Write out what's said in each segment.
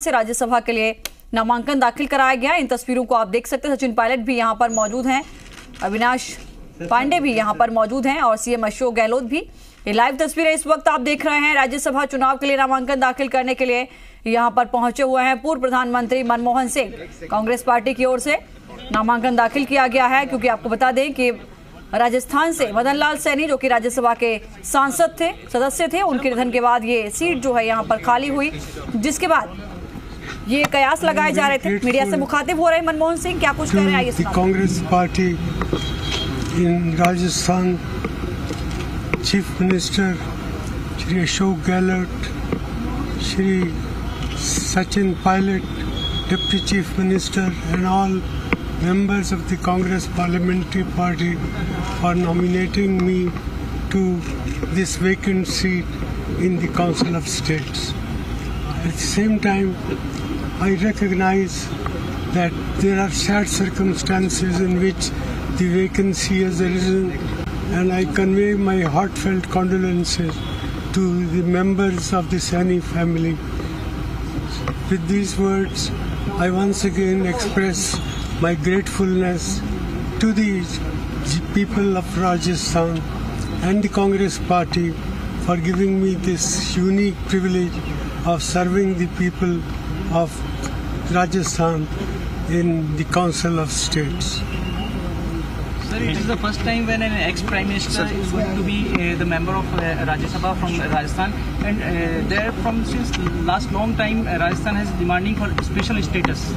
से राज्यसभा के लिए नामांकन दाखिल कराया गया। इन तस्वीरों को आप देख सकते हैं। सचिन पायलट भी यहाँ पर मौजूद हैं। अविनाश पांडे भी यहाँ पर मौजूद हैं और सीएम अशोक गहलोत भी। ये लाइव तस्वीरें इस वक्त आप देख रहे हैं। राज्यसभा चुनाव के लिए नामांकन दाखिल करने के लिए यहाँ पर पहुँचे हुए हैं पूर्व प्रधानमंत्री मनमोहन सिंह। कांग्रेस पार्टी की ओर से नामांकन दाखिल किया गया है, क्योंकि आपको बता दें कि राजस्थान से मदन लाल सैनी, जो कि राज्यसभा के सांसद थे, सदस्य थे, उनके निधन के बाद ये सीट जो है यहाँ पर खाली हुई, जिसके बाद ये कयास लगाए जा रहे थे मीडिया से मुखातिब हो रहे मनमोहन सिंह क्या कुछ कह रहे हैं Congress party in Rajasthan chief minister Shri Ashok Gehlot Shri Sachin Pilot deputy chief minister and all members of the Congress parliamentary party for nominating me to this vacant seat in the council of states At the same time, I recognize that there are sad circumstances in which the vacancy has arisen, and I convey my heartfelt condolences to the members of the Sani family. With these words, I once again express my gratefulness to the people of Rajasthan and the Congress Party for giving me this unique privilege of serving the people of Rajasthan in the Council of States. Sir, it is the first time when an ex-prime minister is going to be uh, the member of uh, Rajya Sabha from Rajasthan, and uh, there from since last long time uh, Rajasthan has demanding for special status.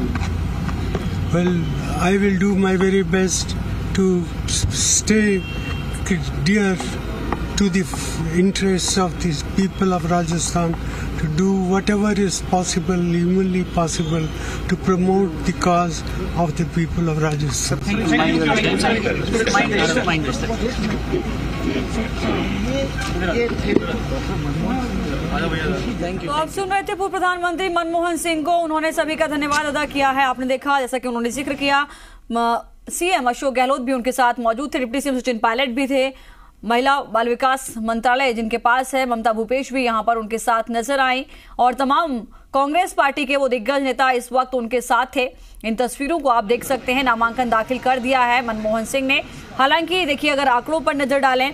Well, I will do my very best to stay dear to the f- interests of these people of Rajasthan, to do whatever is possible, humanly possible, to promote the cause of the people of Rajasthan. तो आप सुन रहे थे पूर्व प्रधानमंत्री मनमोहन सिंह को उन्होंने सभी का धन्यवाद अदा किया है आपने देखा जैसा कि उन्होंने ज़िक्र किया सीएम अशोक गहलोत भी उनके साथ मौजूद थे डिप्टी सीएम सचिन पायलट भी थे महिला बाल विकास मंत्रालय, जिनके पास है, ममता भूपेश भी यहाँ पर उनके साथ नज़र आई। और तमाम कांग्रेस पार्टी के वो दिग्गज नेता इस वक्त उनके साथ थे। इन तस्वीरों को आप देख सकते हैं। नामांकन दाखिल कर दिया है मनमोहन सिंह ने। हालाँकि, देखिए, अगर आंकड़ों पर नज़र डालें